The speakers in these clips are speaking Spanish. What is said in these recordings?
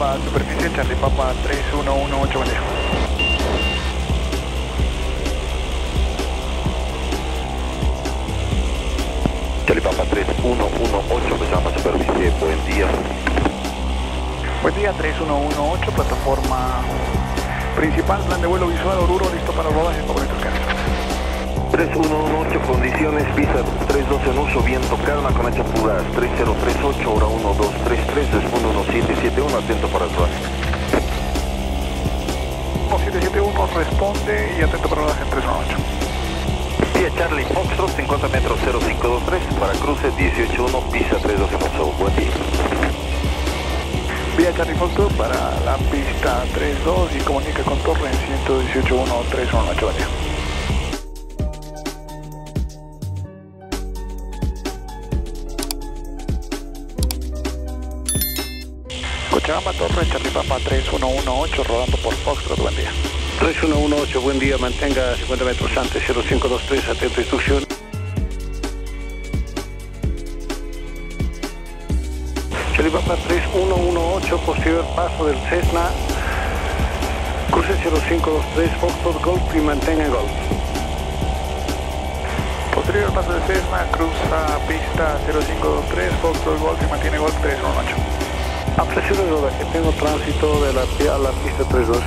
Papa, superficie, Charlie Papa 3118, buen día. Charlie Papa 3118, empezamos superficie, buen día. Buen día, 3118, plataforma principal, plan de vuelo visual, Oruro, listo para rodaje, favorito carga. 3118, condiciones, pista 312 en uso, viento, calma, con hachas puras, 3038, hora 1233, después 1771, atento para el tráfico. 1771 responde y atento para el 318. Charlie Foxtrot, 50 metros 0523, para cruce 181, pista 312 buen día. Vía Charlie Foxtrot para la pista 32 y comunica con Torre en 118 1 3 1 8, Gama, Torre, Charlie Papa 3118, rodando por Foxtrot, buen día. 3118, buen día, mantenga 50 metros antes, 0523, atento instrucción. Charlie Papa 3118, posterior paso del Cessna, cruce 0523, Foxtrot Golf y mantenga el Golf. Posterior paso del Cessna, cruza pista 0523, Foxtrot Golf y mantiene Golf 318. Apresuro el rodaje, tengo tránsito de la, a la pista 32.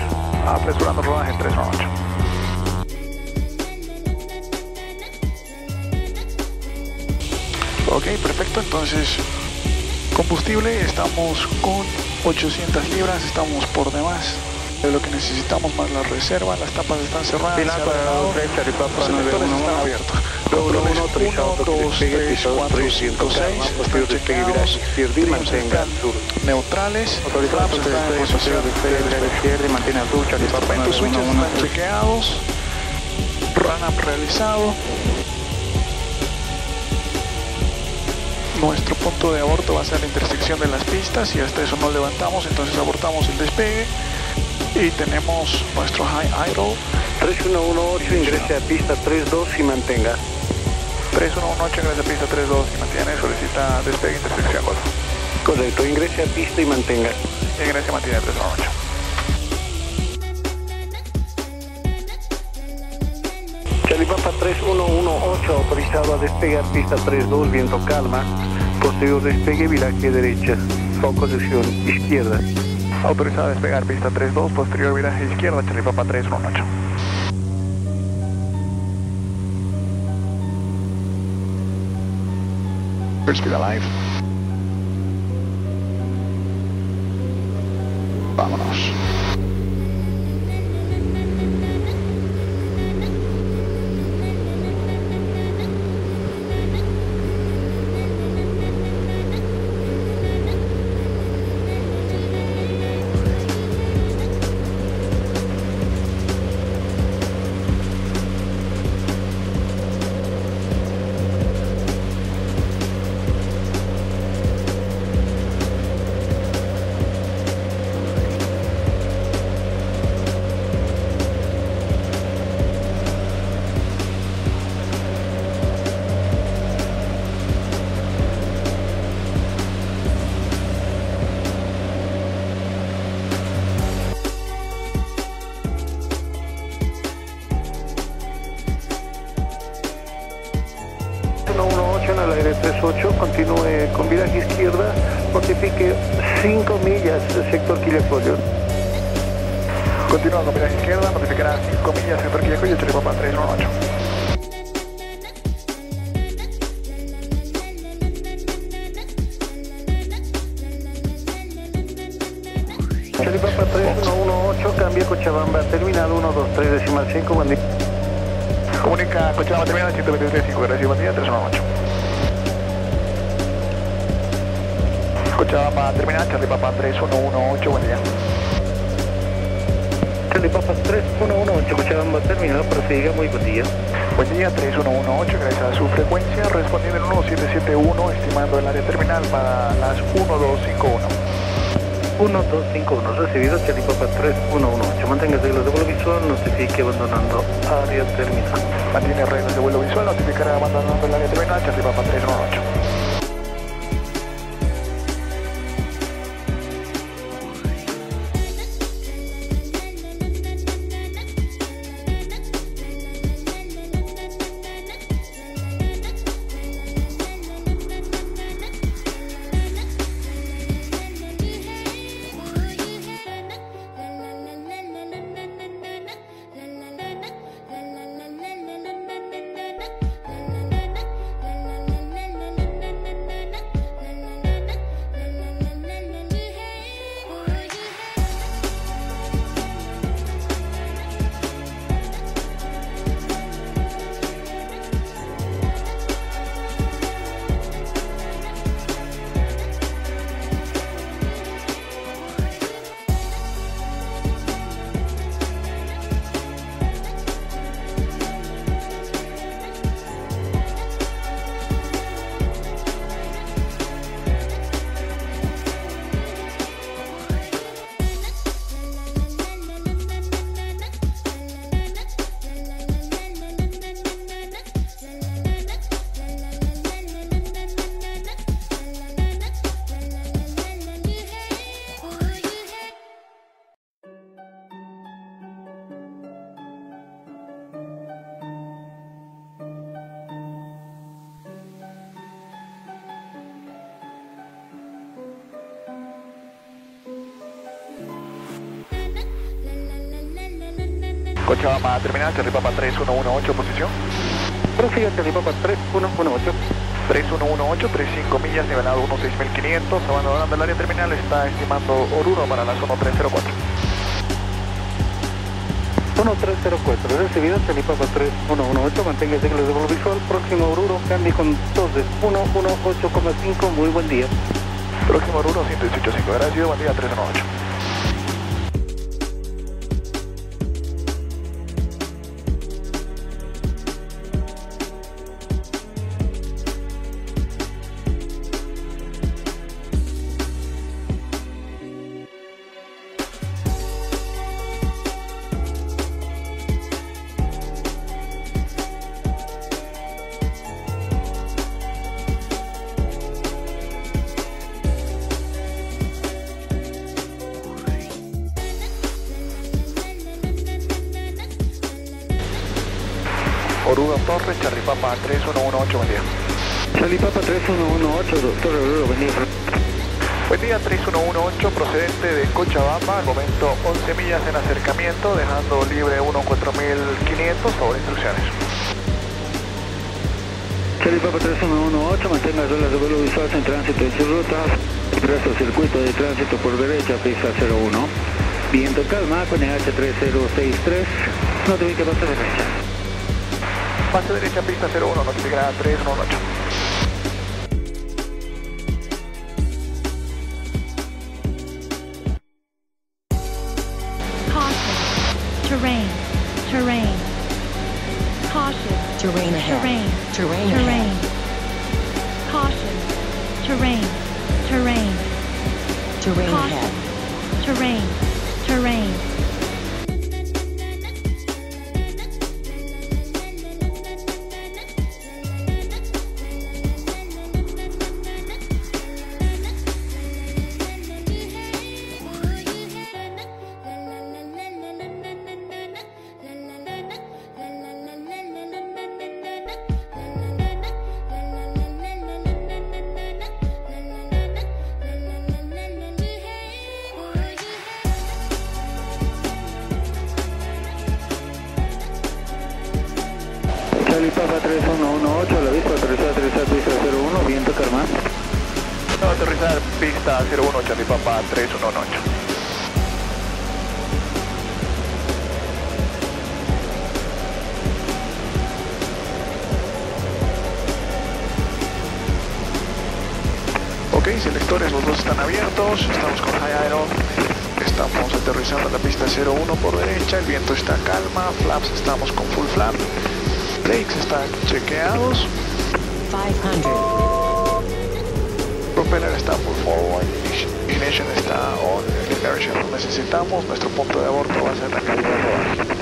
Apresurando rodaje 318. Ok, perfecto, entonces combustible, estamos con 800 libras, estamos por demás de lo que necesitamos más la reserva, las tapas están cerradas, Final para ordenado, Fred, Charlie Papa los selectores 911. están abiertos. Autorizado, 1, 2, despegue, 3, pisado, 4, 5, 300 6, calma, están posterior despegue, chequeados, viraje izquierda y trims mantenga sur. neutrales, flaps están en posición izquierda y mantiene al sur, Charlie Papa Perfecto, switches están 911. chequeados, run up realizado. Nuestro punto de aborto va a ser la intersección de las pistas y hasta eso no levantamos, entonces abortamos el despegue y tenemos nuestro high idle 3118, ingrese a pista 32 y mantenga. 3118 ingresa a pista 32 y mantiene, solicita despegue intersección. Correcto, ingrese a pista y mantenga. Ingresa y mantiene 3118. Charlie Papa 3118, autorizado a despegar pista 32, viento calma. Posterior despegue, viraje derecha. Foco sección izquierda. Autorizada a despegar pista 32, posterior viraje izquierda, Charlie Papa 318. First speed alive. Vámonos. Izquierda, notifique 5 millas, sector Quillacollo. Continúa con viraje izquierda, notificará 5 millas, sector Quillacollo, Charlie Papa 318. Charlie Papa 3118, cambia Cochabamba, terminal 123 decimal 5, buen día. Comunica Cochabamba terminal 123.5, gracias, buen día, 318. Cochabamba terminal, Charlie Papa 3118, buen día. Charlie Papa 3118, Cochabamba, terminal, prosiga, muy buen día. Buen día, 3118, gracias a su frecuencia, respondiendo en 1771, estimando el área terminal para las 1251. 1251, recibido Charlie Papa 3118, mantenga reglas de vuelo visual, notifique abandonando área terminal. Mantiene reglas de vuelo visual, notificará abandonando el área terminal, Charlie Papa 318. Cochabamba terminal, Charlie Papa 3118, posición. Prosiga Charlie Papa 3118. 3118, 35 millas, nivelado 16500, abandonando el área terminal, está estimando Oruro para la zona 304. 1304, recibido Charlie Papa 3118, mantenga el ciclo de vuelo visual, próximo Oruro, cambie con 118,5, muy buen día. Próximo Oruro 118.5, gracias, buen día 318. Oruro Torres, Charlie Papa 3118, buen día. Charlie Papa 3118, doctor Oruro, buen día. Buen día 3118, procedente de Cochabamba, al momento 11 millas en acercamiento, dejando libre 14500, favor instrucciones. Charlie Papa 3118, mantenga las de vuelo visual en tránsito en su ruta, ingreso circuito de tránsito por derecha, pista 01. Viento calma con EH 3063, notifique pase derecha. Pase derecha, pista 01, notificará 318. Caution. Terrain. Terrain. Caution. Terrain ahead. Terrain. Terrain Terrain. Caution. Terrain. Terrain. Terrain Caution. ahead. Terrain. Terrain. Charlie 3118, la vista autorizada aterrizar pista 01, viento calma. No, aterrizar pista 01, Charlie Papa 3118. Ok, selectores, los dos están abiertos, estamos con High Aero, estamos aterrizando en la pista 01 por derecha, el viento está calma, flaps estamos con full flap, brakes están chequeados, 500. propeller está full forward, ignition está on, inertia lo necesitamos, nuestro punto de aborto va a ser la caída de rodaje.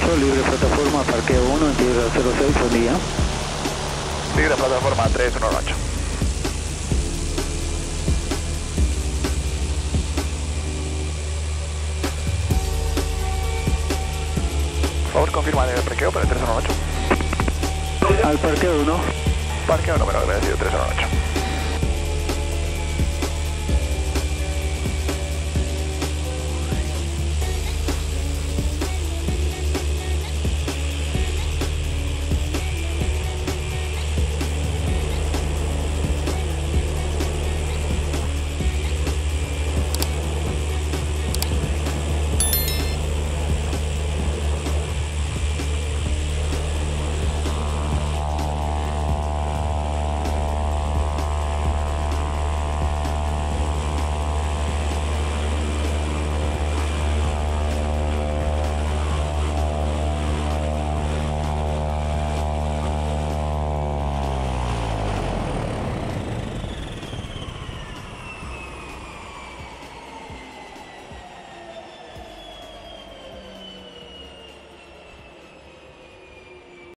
3118, libre plataforma, parqueo 1, en tierra 06, buen día. Libre plataforma 318. Favor, confirmar el parqueo para el 318. Al parqueo 1. Parqueo número agradecido 318.